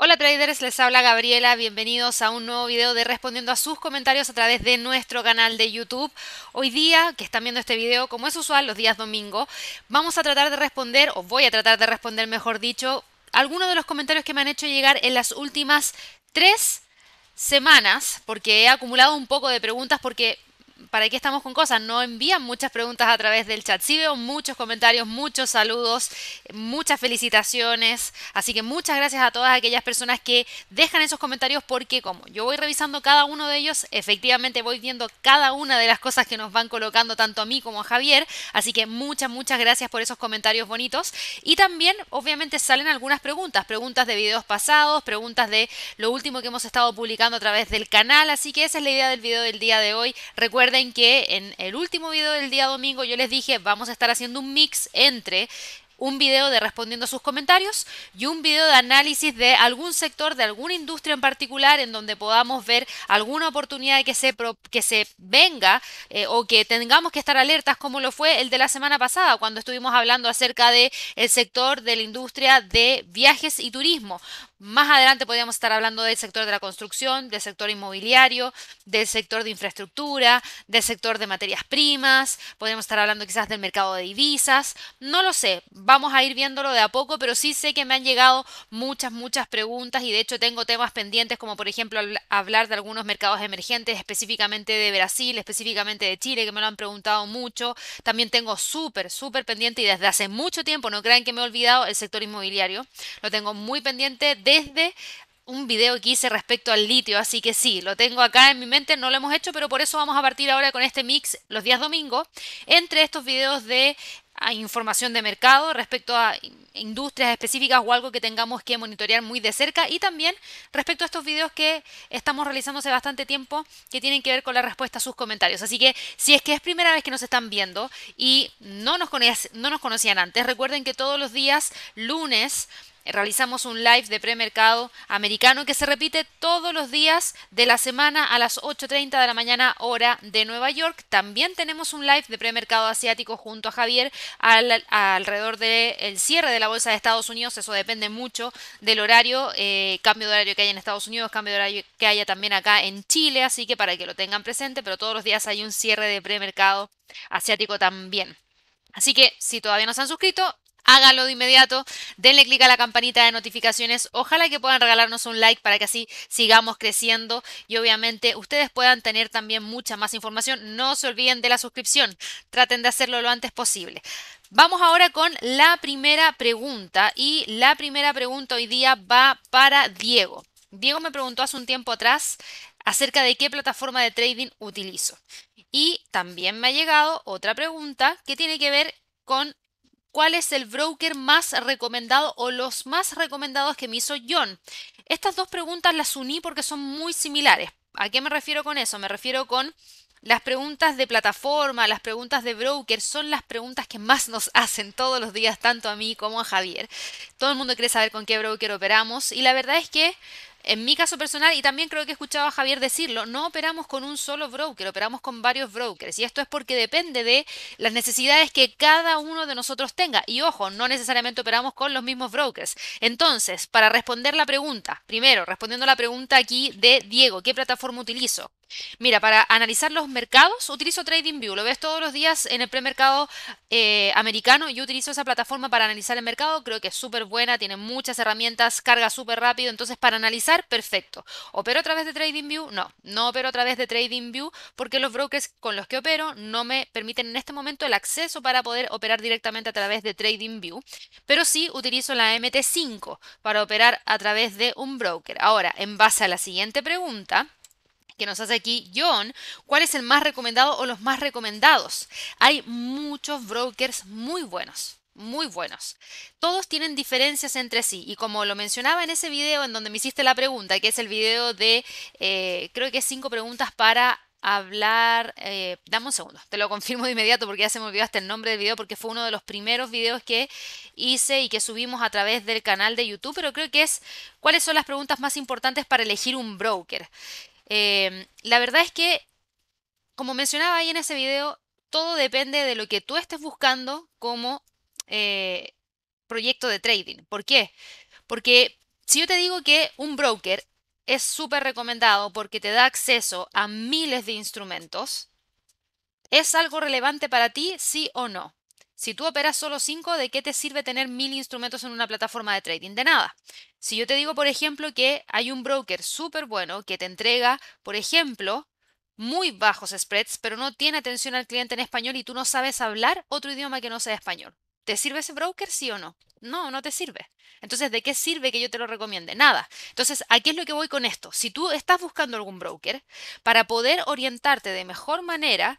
Hola traders, les habla Gabriela, bienvenidos a un nuevo video de respondiendo a sus comentarios a través de nuestro canal de YouTube. Hoy día, que están viendo este video, como es usual los días domingo, vamos a tratar de responder, o voy a tratar de responder mejor dicho, algunos de los comentarios que me han hecho llegar en las últimas tres semanas, porque he acumulado un poco de preguntas porque ¿para qué estamos con cosas? No envían muchas preguntas a través del chat. Sí veo muchos comentarios, muchos saludos, muchas felicitaciones. Así que muchas gracias a todas aquellas personas que dejan esos comentarios porque como yo voy revisando cada uno de ellos, efectivamente voy viendo cada una de las cosas que nos van colocando tanto a mí como a Javier. Así que muchas, muchas gracias por esos comentarios bonitos. Y también, obviamente, salen algunas preguntas. Preguntas de videos pasados, preguntas de lo último que hemos estado publicando a través del canal. Así que esa es la idea del video del día de hoy. Recuerden que en el último video del día domingo yo les dije vamos a estar haciendo un mix entre un video de respondiendo a sus comentarios y un video de análisis de algún sector, de alguna industria en particular, en donde podamos ver alguna oportunidad que se, que se venga eh, o que tengamos que estar alertas, como lo fue el de la semana pasada, cuando estuvimos hablando acerca del el sector de la industria de viajes y turismo. Más adelante podríamos estar hablando del sector de la construcción, del sector inmobiliario, del sector de infraestructura, del sector de materias primas, podríamos estar hablando quizás del mercado de divisas, no lo sé, vamos a ir viéndolo de a poco, pero sí sé que me han llegado muchas, muchas preguntas y de hecho tengo temas pendientes como por ejemplo hablar de algunos mercados emergentes, específicamente de Brasil, específicamente de Chile, que me lo han preguntado mucho. También tengo súper, súper pendiente y desde hace mucho tiempo, no crean que me he olvidado, el sector inmobiliario. Lo tengo muy pendiente desde un video que hice respecto al litio, así que sí, lo tengo acá en mi mente, no lo hemos hecho, pero por eso vamos a partir ahora con este mix los días domingo entre estos videos de ah, información de mercado respecto a industrias específicas o algo que tengamos que monitorear muy de cerca y también respecto a estos videos que estamos realizando hace bastante tiempo que tienen que ver con la respuesta a sus comentarios. Así que si es que es primera vez que nos están viendo y no nos, no nos conocían antes, recuerden que todos los días lunes realizamos un live de premercado americano que se repite todos los días de la semana a las 8.30 de la mañana hora de Nueva York. También tenemos un live de premercado asiático junto a Javier alrededor del cierre de la bolsa de Estados Unidos. Eso depende mucho del horario, eh, cambio de horario que hay en Estados Unidos, cambio de horario que haya también acá en Chile, así que para que lo tengan presente, pero todos los días hay un cierre de premercado asiático también. Así que si todavía no se han suscrito, háganlo de inmediato, denle clic a la campanita de notificaciones, ojalá que puedan regalarnos un like para que así sigamos creciendo y obviamente ustedes puedan tener también mucha más información. No se olviden de la suscripción, traten de hacerlo lo antes posible. Vamos ahora con la primera pregunta y la primera pregunta hoy día va para Diego. Diego me preguntó hace un tiempo atrás acerca de qué plataforma de trading utilizo. Y también me ha llegado otra pregunta que tiene que ver con cuál es el broker más recomendado o los más recomendados que me hizo John. Estas dos preguntas las uní porque son muy similares. ¿A qué me refiero con eso? Me refiero con las preguntas de plataforma, las preguntas de broker son las preguntas que más nos hacen todos los días, tanto a mí como a Javier. Todo el mundo quiere saber con qué broker operamos y la verdad es que en mi caso personal, y también creo que he escuchado a Javier decirlo, no operamos con un solo broker, operamos con varios brokers. Y esto es porque depende de las necesidades que cada uno de nosotros tenga. Y ojo, no necesariamente operamos con los mismos brokers. Entonces, para responder la pregunta, primero, respondiendo a la pregunta aquí de Diego, ¿qué plataforma utilizo? Mira, para analizar los mercados utilizo TradingView. Lo ves todos los días en el premercado eh, americano. Yo utilizo esa plataforma para analizar el mercado. Creo que es súper buena, tiene muchas herramientas, carga súper rápido. Entonces, para analizar, perfecto. ¿Opero a través de TradingView? No, no opero a través de TradingView porque los brokers con los que opero no me permiten en este momento el acceso para poder operar directamente a través de TradingView. Pero sí utilizo la MT5 para operar a través de un broker. Ahora, en base a la siguiente pregunta que nos hace aquí John, ¿cuál es el más recomendado o los más recomendados? Hay muchos brokers muy buenos muy buenos. Todos tienen diferencias entre sí y como lo mencionaba en ese video en donde me hiciste la pregunta, que es el video de, eh, creo que cinco preguntas para hablar, eh, dame un segundo, te lo confirmo de inmediato porque ya se me olvidó hasta el nombre del video porque fue uno de los primeros videos que hice y que subimos a través del canal de YouTube, pero creo que es cuáles son las preguntas más importantes para elegir un broker. Em, la verdad es que, como mencionaba ahí en ese video, todo depende de lo que tú estés buscando como eh, proyecto de trading. ¿Por qué? Porque Si yo te digo que un broker es súper recomendado porque te da acceso a miles de instrumentos, ¿es algo relevante para ti, sí o no? Si tú operas solo 5, ¿de qué te sirve tener mil instrumentos en una plataforma de trading? De nada. Si yo te digo, por ejemplo, que hay un broker súper bueno que te entrega, por ejemplo, muy bajos spreads, pero no tiene atención al cliente en español y tú no sabes hablar otro idioma que no sea español. ¿Te sirve ese broker, sí o no? No, no te sirve. Entonces, ¿de qué sirve que yo te lo recomiende? Nada. Entonces, aquí es lo que voy con esto. Si tú estás buscando algún broker, para poder orientarte de mejor manera,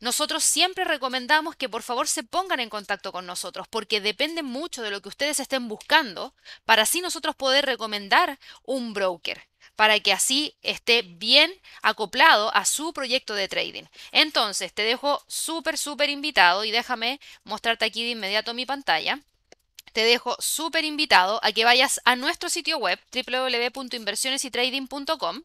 nosotros siempre recomendamos que por favor se pongan en contacto con nosotros porque depende mucho de lo que ustedes estén buscando para así nosotros poder recomendar un broker para que así esté bien acoplado a su proyecto de trading. Entonces, te dejo súper, súper invitado y déjame mostrarte aquí de inmediato mi pantalla te dejo súper invitado a que vayas a nuestro sitio web www.inversionesytrading.com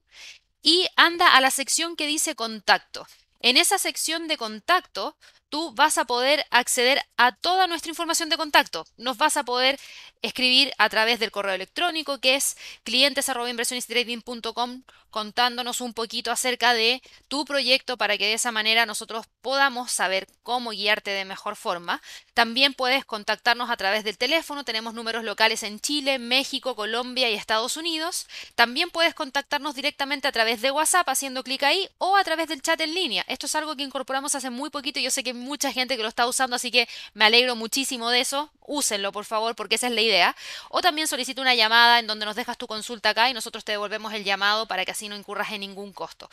y anda a la sección que dice contacto. En esa sección de contacto, tú vas a poder acceder a toda nuestra información de contacto. Nos vas a poder escribir a través del correo electrónico que es clientes.inversionistrading.com contándonos un poquito acerca de tu proyecto para que de esa manera nosotros podamos saber cómo guiarte de mejor forma. También puedes contactarnos a través del teléfono, tenemos números locales en Chile, México, Colombia y Estados Unidos. También puedes contactarnos directamente a través de WhatsApp haciendo clic ahí o a través del chat en línea. Esto es algo que incorporamos hace muy poquito y yo sé que mucha gente que lo está usando, así que me alegro muchísimo de eso. Úsenlo, por favor, porque esa es la idea. O también solicita una llamada en donde nos dejas tu consulta acá y nosotros te devolvemos el llamado para que así no incurras en ningún costo.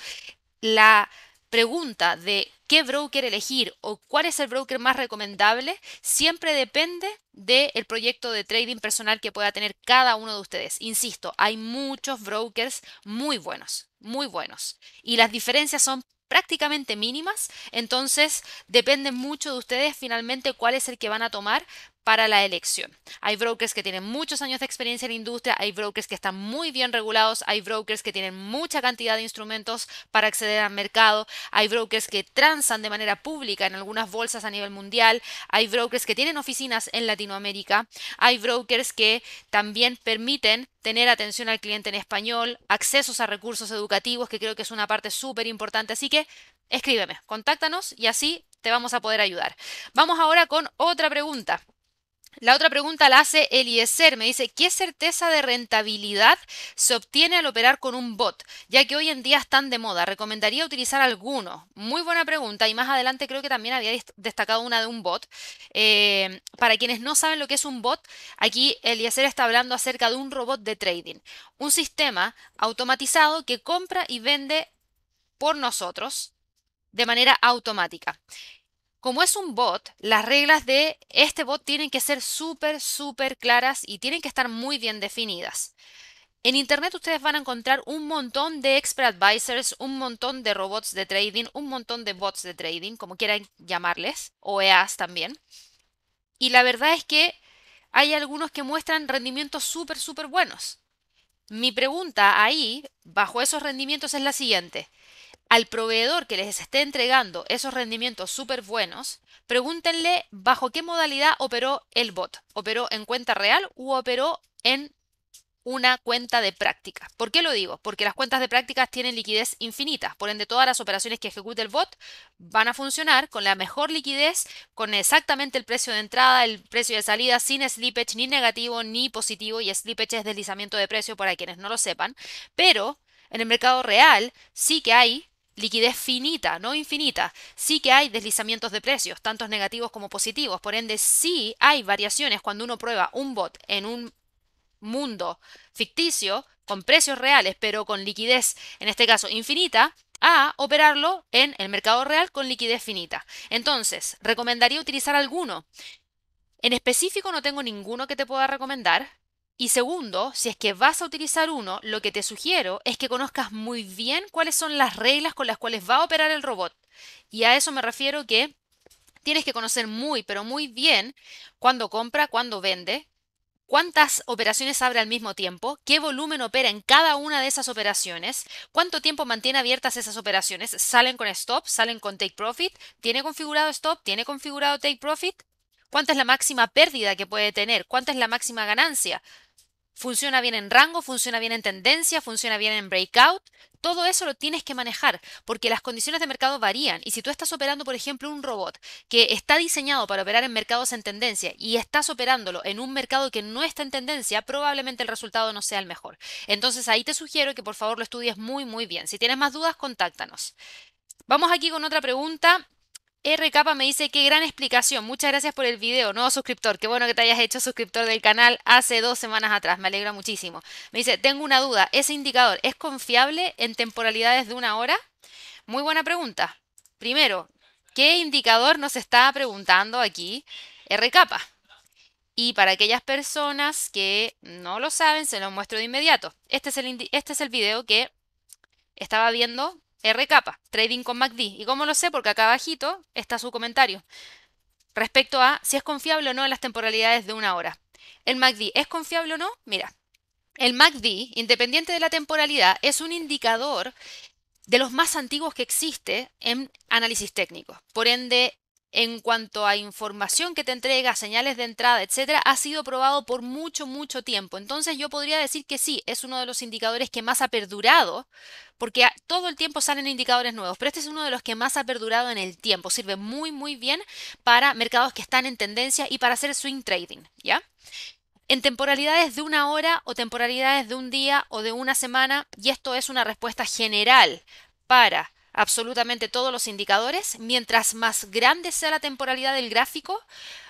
La pregunta de qué broker elegir o cuál es el broker más recomendable siempre depende del proyecto de trading personal que pueda tener cada uno de ustedes. Insisto, hay muchos brokers muy buenos, muy buenos. Y las diferencias son prácticamente mínimas, entonces depende mucho de ustedes finalmente cuál es el que van a tomar para la elección. Hay brokers que tienen muchos años de experiencia en la industria, hay brokers que están muy bien regulados, hay brokers que tienen mucha cantidad de instrumentos para acceder al mercado, hay brokers que transan de manera pública en algunas bolsas a nivel mundial, hay brokers que tienen oficinas en Latinoamérica, hay brokers que también permiten tener atención al cliente en español, accesos a recursos educativos, que creo que es una parte súper importante. Así que escríbeme, contáctanos y así te vamos a poder ayudar. Vamos ahora con otra pregunta. La otra pregunta la hace Eliezer. Me dice, ¿qué certeza de rentabilidad se obtiene al operar con un bot? Ya que hoy en día están de moda. ¿Recomendaría utilizar alguno? Muy buena pregunta. Y más adelante creo que también había destacado una de un bot. Eh, para quienes no saben lo que es un bot, aquí Eliezer está hablando acerca de un robot de trading. Un sistema automatizado que compra y vende por nosotros de manera automática. Como es un bot, las reglas de este bot tienen que ser súper, súper claras y tienen que estar muy bien definidas. En Internet ustedes van a encontrar un montón de expert advisors, un montón de robots de trading, un montón de bots de trading, como quieran llamarles, o EAs también. Y la verdad es que hay algunos que muestran rendimientos súper, súper buenos. Mi pregunta ahí, bajo esos rendimientos, es la siguiente al proveedor que les esté entregando esos rendimientos súper buenos, pregúntenle bajo qué modalidad operó el bot. ¿Operó en cuenta real u operó en una cuenta de práctica. ¿Por qué lo digo? Porque las cuentas de prácticas tienen liquidez infinita. Por ende, todas las operaciones que ejecute el bot van a funcionar con la mejor liquidez, con exactamente el precio de entrada, el precio de salida, sin slippage ni negativo ni positivo. Y slippage es deslizamiento de precio para quienes no lo sepan. Pero en el mercado real sí que hay liquidez finita, no infinita. Sí que hay deslizamientos de precios, tantos negativos como positivos. Por ende, sí hay variaciones cuando uno prueba un bot en un mundo ficticio con precios reales, pero con liquidez, en este caso infinita, a operarlo en el mercado real con liquidez finita. Entonces, ¿recomendaría utilizar alguno? En específico no tengo ninguno que te pueda recomendar, y segundo, si es que vas a utilizar uno, lo que te sugiero es que conozcas muy bien cuáles son las reglas con las cuales va a operar el robot. Y a eso me refiero que tienes que conocer muy, pero muy bien cuándo compra, cuándo vende, cuántas operaciones abre al mismo tiempo, qué volumen opera en cada una de esas operaciones, cuánto tiempo mantiene abiertas esas operaciones, salen con stop, salen con take profit, tiene configurado stop, tiene configurado take profit, cuánta es la máxima pérdida que puede tener, cuánta es la máxima ganancia. Funciona bien en rango, funciona bien en tendencia, funciona bien en breakout. Todo eso lo tienes que manejar porque las condiciones de mercado varían y si tú estás operando, por ejemplo, un robot que está diseñado para operar en mercados en tendencia y estás operándolo en un mercado que no está en tendencia, probablemente el resultado no sea el mejor. Entonces ahí te sugiero que por favor lo estudies muy muy bien. Si tienes más dudas, contáctanos. Vamos aquí con otra pregunta R. Capa me dice, qué gran explicación. Muchas gracias por el video. Nuevo suscriptor. Qué bueno que te hayas hecho suscriptor del canal hace dos semanas atrás. Me alegra muchísimo. Me dice, tengo una duda. ¿Ese indicador es confiable en temporalidades de una hora? Muy buena pregunta. Primero, ¿qué indicador nos está preguntando aquí R. Capa? Y para aquellas personas que no lo saben, se lo muestro de inmediato. Este es el, este es el video que estaba viendo R capa, trading con MACD. ¿Y cómo lo sé? Porque acá abajito está su comentario respecto a si es confiable o no en las temporalidades de una hora. ¿El MACD es confiable o no? Mira, el MACD, independiente de la temporalidad, es un indicador de los más antiguos que existe en análisis técnico. Por ende, en cuanto a información que te entrega, señales de entrada, etcétera, ha sido probado por mucho, mucho tiempo. Entonces yo podría decir que sí, es uno de los indicadores que más ha perdurado, porque todo el tiempo salen indicadores nuevos, pero este es uno de los que más ha perdurado en el tiempo. Sirve muy, muy bien para mercados que están en tendencia y para hacer swing trading, ¿ya? En temporalidades de una hora o temporalidades de un día o de una semana, y esto es una respuesta general para absolutamente todos los indicadores, mientras más grande sea la temporalidad del gráfico,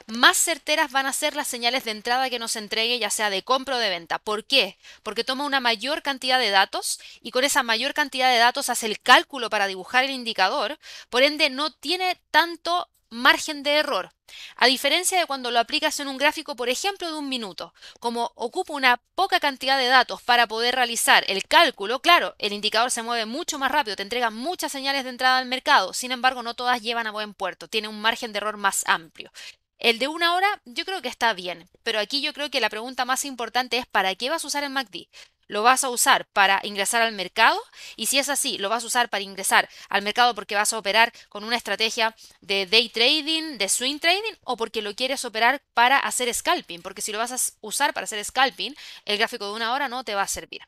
más certeras van a ser las señales de entrada que nos entregue, ya sea de compra o de venta. ¿Por qué? Porque toma una mayor cantidad de datos y con esa mayor cantidad de datos hace el cálculo para dibujar el indicador, por ende no tiene tanto margen de error. A diferencia de cuando lo aplicas en un gráfico, por ejemplo, de un minuto, como ocupa una poca cantidad de datos para poder realizar el cálculo, claro, el indicador se mueve mucho más rápido, te entrega muchas señales de entrada al mercado, sin embargo, no todas llevan a buen puerto, tiene un margen de error más amplio. El de una hora yo creo que está bien, pero aquí yo creo que la pregunta más importante es ¿para qué vas a usar el MACD? Lo vas a usar para ingresar al mercado y si es así, lo vas a usar para ingresar al mercado porque vas a operar con una estrategia de day trading, de swing trading o porque lo quieres operar para hacer scalping, porque si lo vas a usar para hacer scalping, el gráfico de una hora no te va a servir.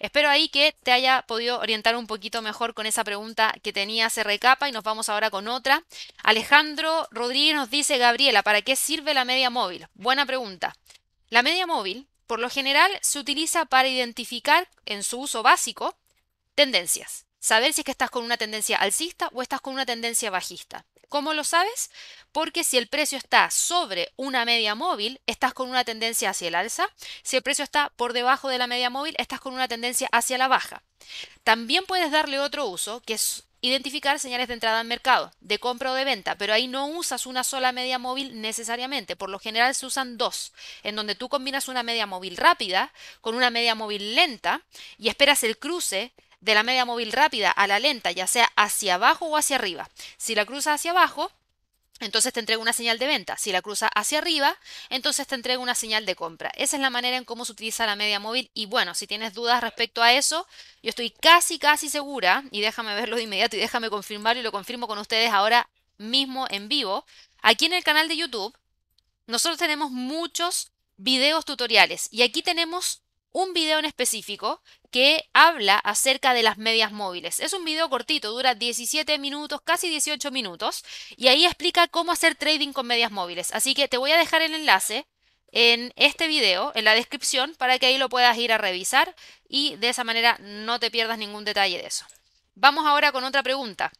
Espero ahí que te haya podido orientar un poquito mejor con esa pregunta que tenía se recapa y nos vamos ahora con otra. Alejandro Rodríguez nos dice, Gabriela, ¿para qué sirve la media móvil? Buena pregunta. La media móvil por lo general se utiliza para identificar en su uso básico tendencias. Saber si es que estás con una tendencia alcista o estás con una tendencia bajista. ¿Cómo lo sabes? Porque si el precio está sobre una media móvil, estás con una tendencia hacia el alza. Si el precio está por debajo de la media móvil, estás con una tendencia hacia la baja. También puedes darle otro uso, que es identificar señales de entrada al mercado, de compra o de venta, pero ahí no usas una sola media móvil necesariamente. Por lo general se usan dos, en donde tú combinas una media móvil rápida con una media móvil lenta y esperas el cruce de la media móvil rápida a la lenta, ya sea hacia abajo o hacia arriba. Si la cruza hacia abajo, entonces te entrega una señal de venta. Si la cruza hacia arriba, entonces te entrega una señal de compra. Esa es la manera en cómo se utiliza la media móvil. Y bueno, si tienes dudas respecto a eso, yo estoy casi, casi segura, y déjame verlo de inmediato y déjame confirmarlo y lo confirmo con ustedes ahora mismo en vivo. Aquí en el canal de YouTube, nosotros tenemos muchos videos tutoriales y aquí tenemos un video en específico que habla acerca de las medias móviles. Es un video cortito, dura 17 minutos, casi 18 minutos, y ahí explica cómo hacer trading con medias móviles. Así que te voy a dejar el enlace en este video, en la descripción, para que ahí lo puedas ir a revisar y de esa manera no te pierdas ningún detalle de eso. Vamos ahora con otra pregunta.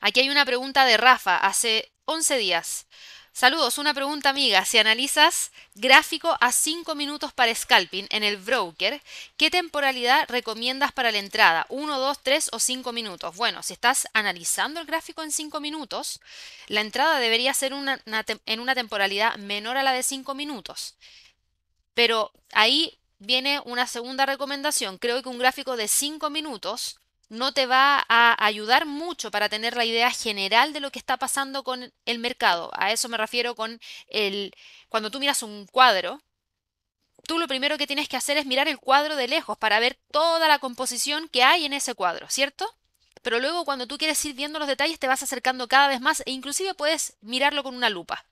Aquí hay una pregunta de Rafa hace 11 días. Saludos, una pregunta amiga. Si analizas gráfico a 5 minutos para scalping en el broker, ¿qué temporalidad recomiendas para la entrada? ¿1, 2, 3 o 5 minutos? Bueno, si estás analizando el gráfico en 5 minutos, la entrada debería ser en una temporalidad menor a la de 5 minutos. Pero ahí viene una segunda recomendación. Creo que un gráfico de 5 minutos no te va a ayudar mucho para tener la idea general de lo que está pasando con el mercado. A eso me refiero con el cuando tú miras un cuadro, tú lo primero que tienes que hacer es mirar el cuadro de lejos para ver toda la composición que hay en ese cuadro, ¿cierto? Pero luego cuando tú quieres ir viendo los detalles te vas acercando cada vez más e inclusive puedes mirarlo con una lupa.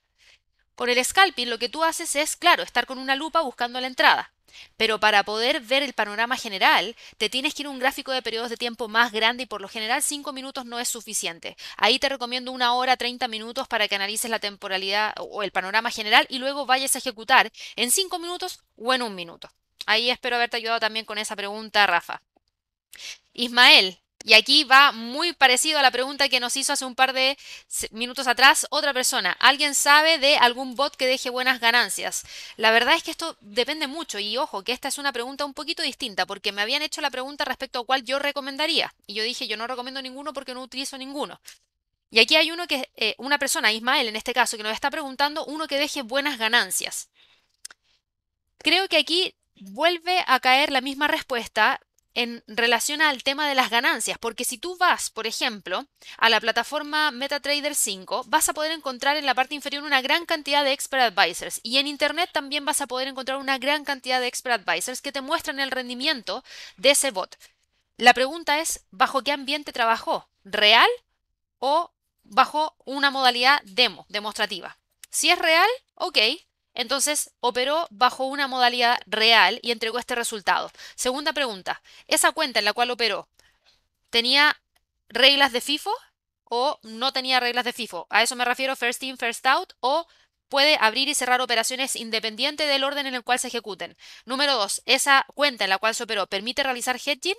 Con el scalping lo que tú haces es, claro, estar con una lupa buscando la entrada. Pero para poder ver el panorama general, te tienes que ir a un gráfico de periodos de tiempo más grande y por lo general 5 minutos no es suficiente. Ahí te recomiendo una hora, 30 minutos para que analices la temporalidad o el panorama general y luego vayas a ejecutar en 5 minutos o en un minuto. Ahí espero haberte ayudado también con esa pregunta, Rafa. Ismael, y aquí va muy parecido a la pregunta que nos hizo hace un par de minutos atrás otra persona. ¿Alguien sabe de algún bot que deje buenas ganancias? La verdad es que esto depende mucho y ojo, que esta es una pregunta un poquito distinta porque me habían hecho la pregunta respecto a cuál yo recomendaría. Y yo dije, yo no recomiendo ninguno porque no utilizo ninguno. Y aquí hay uno que, eh, una persona, Ismael en este caso, que nos está preguntando uno que deje buenas ganancias. Creo que aquí vuelve a caer la misma respuesta en relación al tema de las ganancias, porque si tú vas, por ejemplo, a la plataforma MetaTrader 5, vas a poder encontrar en la parte inferior una gran cantidad de expert advisors y en Internet también vas a poder encontrar una gran cantidad de expert advisors que te muestran el rendimiento de ese bot. La pregunta es, ¿bajo qué ambiente trabajó? ¿Real o bajo una modalidad demo, demostrativa? Si es real, ok, entonces operó bajo una modalidad real y entregó este resultado. Segunda pregunta, ¿esa cuenta en la cual operó tenía reglas de FIFO o no tenía reglas de FIFO? A eso me refiero first in, first out o puede abrir y cerrar operaciones independiente del orden en el cual se ejecuten. Número dos, ¿esa cuenta en la cual se operó permite realizar hedging?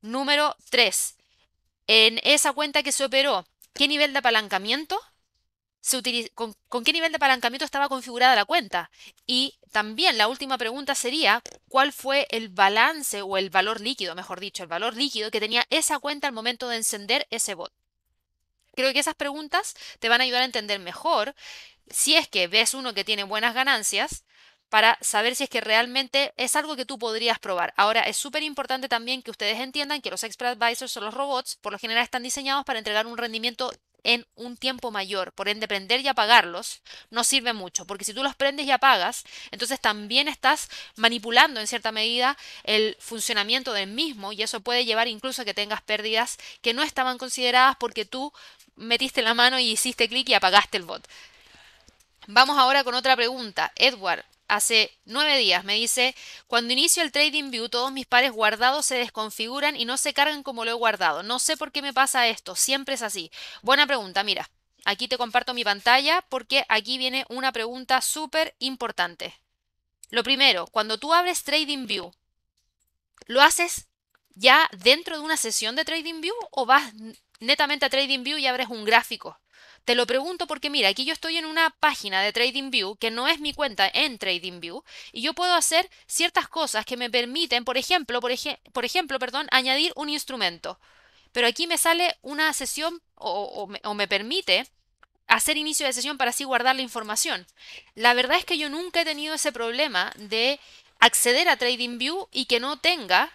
Número tres, en esa cuenta que se operó, ¿qué nivel de apalancamiento? Con, qué nivel de apalancamiento estaba configurada la cuenta. Y también la última pregunta sería, ¿cuál fue el balance o el valor líquido, mejor dicho, el valor líquido que tenía esa cuenta al momento de encender ese bot? Creo que esas preguntas te van a ayudar a entender mejor si es que ves uno que tiene buenas ganancias para saber si es que realmente es algo que tú podrías probar. Ahora, es súper importante también que ustedes entiendan que los Expert Advisors o los robots, por lo general, están diseñados para entregar un rendimiento en un tiempo mayor. Por ende, prender y apagarlos no sirve mucho, porque si tú los prendes y apagas, entonces también estás manipulando en cierta medida el funcionamiento del mismo y eso puede llevar incluso a que tengas pérdidas que no estaban consideradas porque tú metiste la mano y hiciste clic y apagaste el bot. Vamos ahora con otra pregunta. Edward, hace nueve días. Me dice, cuando inicio el Trading View, todos mis pares guardados se desconfiguran y no se cargan como lo he guardado. No sé por qué me pasa esto. Siempre es así. Buena pregunta. Mira, aquí te comparto mi pantalla porque aquí viene una pregunta súper importante. Lo primero, cuando tú abres Trading View, ¿lo haces ya dentro de una sesión de Trading View o vas netamente a Trading View y abres un gráfico? Te lo pregunto porque mira, aquí yo estoy en una página de TradingView que no es mi cuenta en TradingView y yo puedo hacer ciertas cosas que me permiten, por ejemplo, por, por ejemplo, perdón, añadir un instrumento. Pero aquí me sale una sesión o, o me permite hacer inicio de sesión para así guardar la información. La verdad es que yo nunca he tenido ese problema de acceder a TradingView y que no tenga,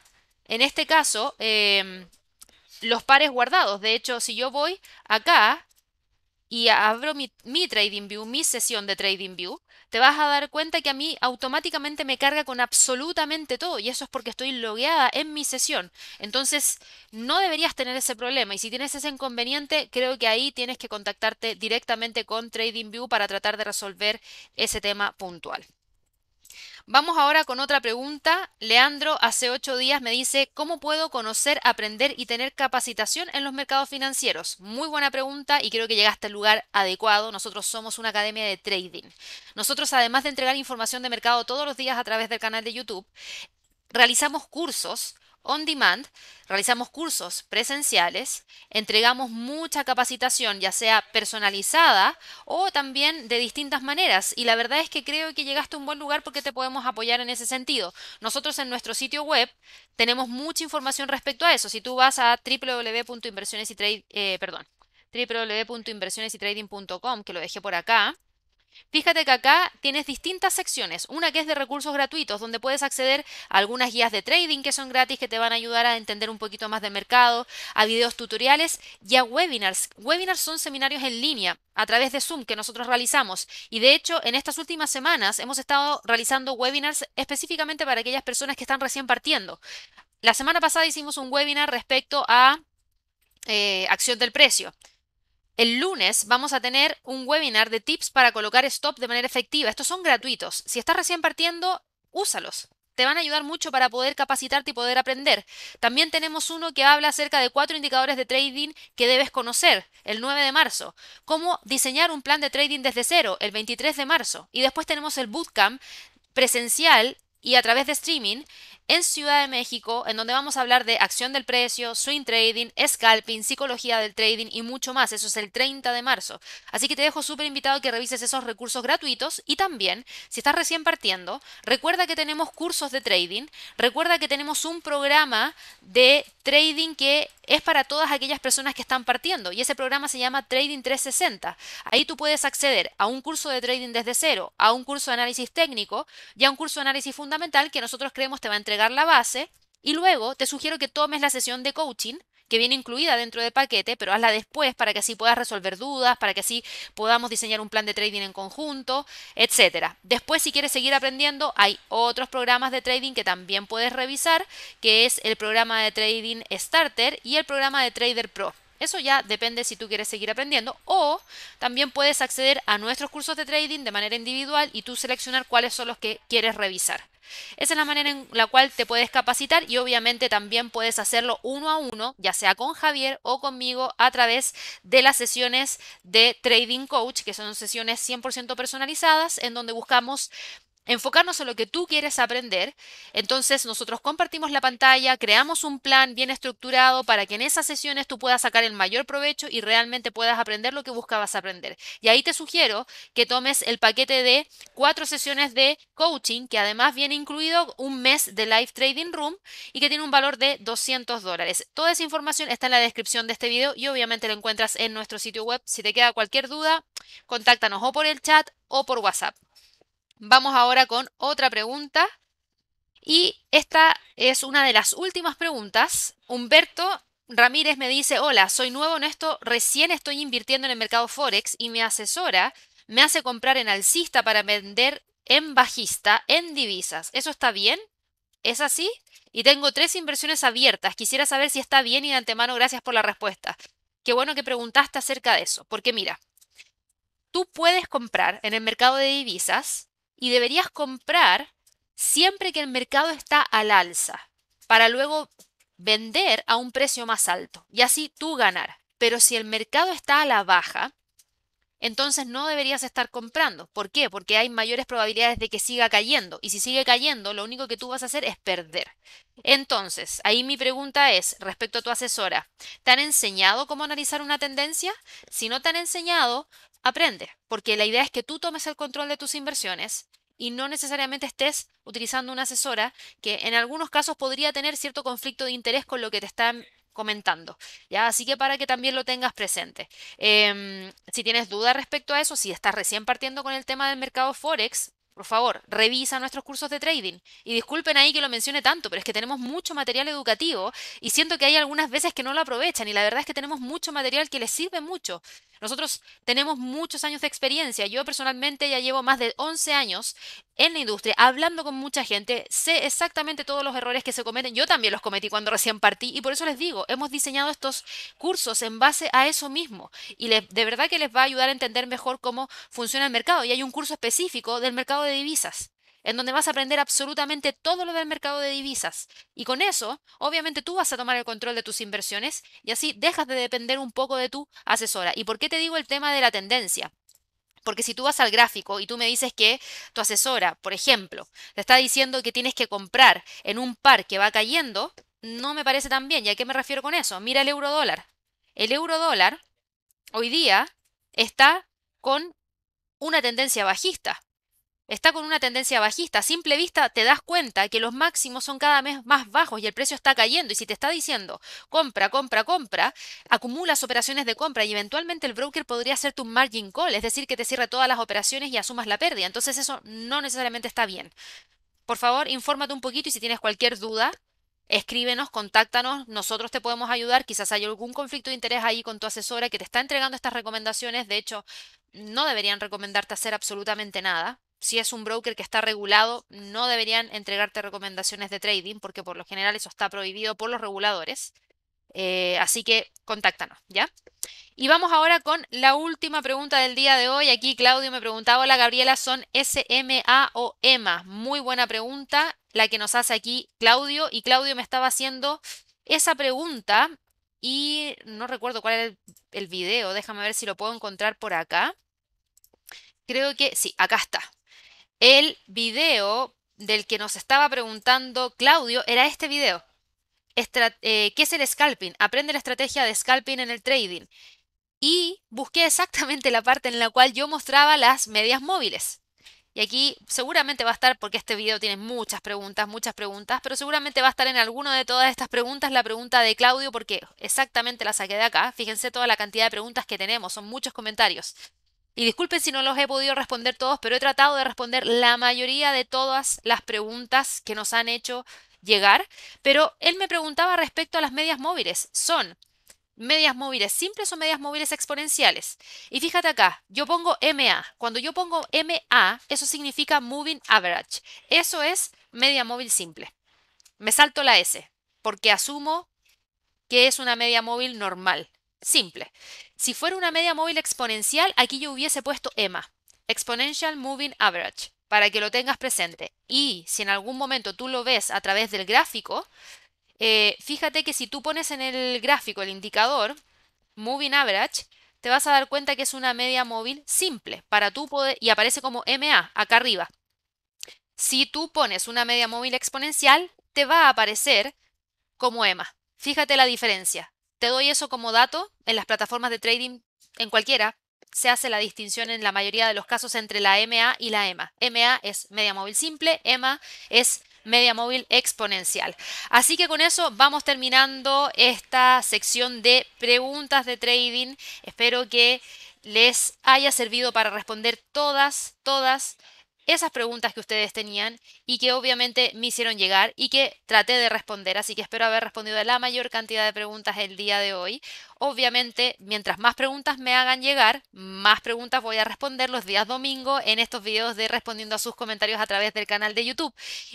en este caso, em, los pares guardados. De hecho, si yo voy acá y abro mi, mi TradingView, mi sesión de TradingView, te vas a dar cuenta que a mí automáticamente me carga con absolutamente todo y eso es porque estoy logueada en mi sesión. Entonces, no deberías tener ese problema y si tienes ese inconveniente, creo que ahí tienes que contactarte directamente con TradingView para tratar de resolver ese tema puntual. Vamos ahora con otra pregunta. Leandro hace ocho días me dice, ¿cómo puedo conocer, aprender y tener capacitación en los mercados financieros? Muy buena pregunta y creo que llegaste al lugar adecuado. Nosotros somos una academia de trading. Nosotros, además de entregar información de mercado todos los días a través del canal de YouTube, realizamos cursos on demand, realizamos cursos presenciales, entregamos mucha capacitación, ya sea personalizada o también de distintas maneras. Y la verdad es que creo que llegaste a un buen lugar porque te podemos apoyar en ese sentido. Nosotros en nuestro sitio web tenemos mucha información respecto a eso. Si tú vas a www.inversiones eh, perdón, www.inversionesytrading.com, que lo dejé por acá, Fíjate que acá tienes distintas secciones. Una que es de recursos gratuitos, donde puedes acceder a algunas guías de trading que son gratis, que te van a ayudar a entender un poquito más del mercado, a videos tutoriales y a webinars. Webinars son seminarios en línea a través de Zoom que nosotros realizamos. Y de hecho, en estas últimas semanas hemos estado realizando webinars específicamente para aquellas personas que están recién partiendo. La semana pasada hicimos un webinar respecto a eh, acción del precio. El lunes vamos a tener un webinar de tips para colocar stop de manera efectiva. Estos son gratuitos. Si estás recién partiendo, úsalos. te van a ayudar mucho para poder capacitarte y poder aprender. También tenemos uno que habla acerca de cuatro indicadores de trading que debes conocer, el 9 de marzo. Cómo diseñar un plan de trading desde cero, el 23 de marzo. Y después tenemos el bootcamp presencial y a través de streaming en Ciudad de México, en donde vamos a hablar de acción del precio, swing trading, scalping, psicología del trading y mucho más. Eso es el 30 de marzo. Así que te dejo súper invitado a que revises esos recursos gratuitos y también, si estás recién partiendo, recuerda que tenemos cursos de trading, recuerda que tenemos un programa de trading que es para todas aquellas personas que están partiendo y ese programa se llama Trading 360. Ahí tú puedes acceder a un curso de trading desde cero, a un curso de análisis técnico y a un curso de análisis fundamental que nosotros creemos te va a entregar la base y luego te sugiero que tomes la sesión de coaching que viene incluida dentro del paquete, pero hazla después para que así puedas resolver dudas, para que así podamos diseñar un plan de trading en conjunto, etcétera. Después, si quieres seguir aprendiendo, hay otros programas de trading que también puedes revisar, que es el programa de trading Starter y el programa de Trader Pro. Eso ya depende si tú quieres seguir aprendiendo o también puedes acceder a nuestros cursos de trading de manera individual y tú seleccionar cuáles son los que quieres revisar. Esa es la manera en la cual te puedes capacitar y obviamente también puedes hacerlo uno a uno, ya sea con Javier o conmigo a través de las sesiones de Trading Coach, que son sesiones 100% personalizadas en donde buscamos enfocarnos en lo que tú quieres aprender. Entonces nosotros compartimos la pantalla, creamos un plan bien estructurado para que en esas sesiones tú puedas sacar el mayor provecho y realmente puedas aprender lo que buscabas aprender. Y ahí te sugiero que tomes el paquete de cuatro sesiones de coaching, que además viene incluido un mes de Live Trading Room y que tiene un valor de 200 dólares. Toda esa información está en la descripción de este video y obviamente lo encuentras en nuestro sitio web. Si te queda cualquier duda, contáctanos o por el chat o por WhatsApp. Vamos ahora con otra pregunta. Y esta es una de las últimas preguntas. Humberto Ramírez me dice, hola, soy nuevo en esto, recién estoy invirtiendo en el mercado Forex y mi asesora me hace comprar en alcista para vender en bajista en divisas. ¿Eso está bien? ¿Es así? Y tengo tres inversiones abiertas. Quisiera saber si está bien y de antemano gracias por la respuesta. Qué bueno que preguntaste acerca de eso, porque mira, tú puedes comprar en el mercado de divisas y deberías comprar siempre que el mercado está al alza, para luego vender a un precio más alto y así tú ganar. Pero si el mercado está a la baja, entonces no deberías estar comprando. ¿Por qué? Porque hay mayores probabilidades de que siga cayendo. Y si sigue cayendo, lo único que tú vas a hacer es perder. Entonces, ahí mi pregunta es, respecto a tu asesora, ¿te han enseñado cómo analizar una tendencia? Si no te han enseñado, aprende, porque la idea es que tú tomes el control de tus inversiones y no necesariamente estés utilizando una asesora que en algunos casos podría tener cierto conflicto de interés con lo que te están comentando. ¿ya? Así que para que también lo tengas presente. Em, si tienes dudas respecto a eso, si estás recién partiendo con el tema del mercado Forex, por favor, revisa nuestros cursos de trading. Y disculpen ahí que lo mencione tanto, pero es que tenemos mucho material educativo y siento que hay algunas veces que no lo aprovechan y la verdad es que tenemos mucho material que les sirve mucho. Nosotros tenemos muchos años de experiencia. Yo personalmente ya llevo más de 11 años en la industria, hablando con mucha gente, sé exactamente todos los errores que se cometen. Yo también los cometí cuando recién partí y por eso les digo, hemos diseñado estos cursos en base a eso mismo y de verdad que les va a ayudar a entender mejor cómo funciona el mercado. Y hay un curso específico del mercado de divisas en donde vas a aprender absolutamente todo lo del mercado de divisas. Y con eso, obviamente tú vas a tomar el control de tus inversiones y así dejas de depender un poco de tu asesora. ¿Y por qué te digo el tema de la tendencia? Porque si tú vas al gráfico y tú me dices que tu asesora, por ejemplo, te está diciendo que tienes que comprar en un par que va cayendo, no me parece tan bien. ¿Y a qué me refiero con eso? Mira el euro dólar. El euro dólar hoy día está con una tendencia bajista está con una tendencia bajista. A simple vista te das cuenta que los máximos son cada vez más bajos y el precio está cayendo. Y si te está diciendo compra, compra, compra, acumulas operaciones de compra y eventualmente el broker podría hacer tu margin call, es decir, que te cierre todas las operaciones y asumas la pérdida. Entonces eso no necesariamente está bien. Por favor, infórmate un poquito y si tienes cualquier duda, escríbenos, contáctanos, nosotros te podemos ayudar. Quizás hay algún conflicto de interés ahí con tu asesora que te está entregando estas recomendaciones. De hecho, no deberían recomendarte hacer absolutamente nada si es un broker que está regulado, no deberían entregarte recomendaciones de trading, porque por lo general eso está prohibido por los reguladores. Eh, así que contáctanos, ¿ya? Y vamos ahora con la última pregunta del día de hoy. Aquí Claudio me preguntaba, hola Gabriela, ¿son SMA o EMA? Muy buena pregunta la que nos hace aquí Claudio. Y Claudio me estaba haciendo esa pregunta y no recuerdo cuál era el, el video. Déjame ver si lo puedo encontrar por acá. Creo que sí, acá está. El video del que nos estaba preguntando Claudio era este video. Eh, ¿Qué es el scalping? Aprende la estrategia de scalping en el trading. Y busqué exactamente la parte en la cual yo mostraba las medias móviles. Y aquí seguramente va a estar, porque este video tiene muchas preguntas, muchas preguntas, pero seguramente va a estar en alguna de todas estas preguntas la pregunta de Claudio, porque exactamente la saqué de acá. Fíjense toda la cantidad de preguntas que tenemos, son muchos comentarios. Y disculpen si no los he podido responder todos, pero he tratado de responder la mayoría de todas las preguntas que nos han hecho llegar. Pero él me preguntaba respecto a las medias móviles. ¿Son medias móviles simples o medias móviles exponenciales? Y fíjate acá, yo pongo MA. Cuando yo pongo MA, eso significa Moving Average. Eso es media móvil simple. Me salto la S porque asumo que es una media móvil normal. Simple. Si fuera una media móvil exponencial, aquí yo hubiese puesto EMA, Exponential Moving Average, para que lo tengas presente. Y si en algún momento tú lo ves a través del gráfico, eh, fíjate que si tú pones en el gráfico el indicador Moving Average, te vas a dar cuenta que es una media móvil simple para tú y aparece como MA acá arriba. Si tú pones una media móvil exponencial, te va a aparecer como EMA. Fíjate la diferencia. Te doy eso como dato en las plataformas de trading, en cualquiera. Se hace la distinción en la mayoría de los casos entre la MA y la EMA. MA es media móvil simple, EMA es media móvil exponencial. Así que con eso vamos terminando esta sección de preguntas de trading. Espero que les haya servido para responder todas, todas esas preguntas que ustedes tenían y que obviamente me hicieron llegar y que traté de responder. Así que espero haber respondido a la mayor cantidad de preguntas el día de hoy. Obviamente, mientras más preguntas me hagan llegar, más preguntas voy a responder los días domingo en estos videos de respondiendo a sus comentarios a través del canal de YouTube.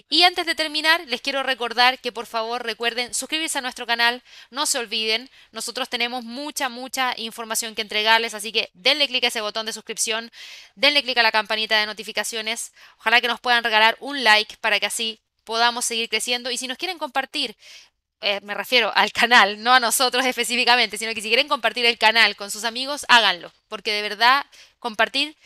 Y antes de terminar, les quiero recordar que por favor recuerden suscribirse a nuestro canal, no se olviden, nosotros tenemos mucha, mucha información que entregarles, así que denle clic a ese botón de suscripción, denle clic a la campanita de notificaciones, ojalá que nos puedan regalar un like para que así podamos seguir creciendo y si nos quieren compartir eh, me refiero al canal, no a nosotros específicamente, sino que si quieren compartir el canal con sus amigos, háganlo, porque de verdad compartir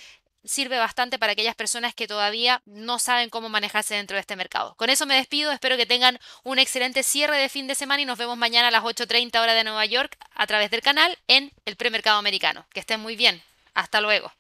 sirve bastante para aquellas personas que todavía no saben cómo manejarse dentro de este mercado. Con eso me despido, espero que tengan un excelente cierre de fin de semana y nos vemos mañana a las 8.30 hora de Nueva York a través del canal en el premercado americano. Que estén muy bien. Hasta luego.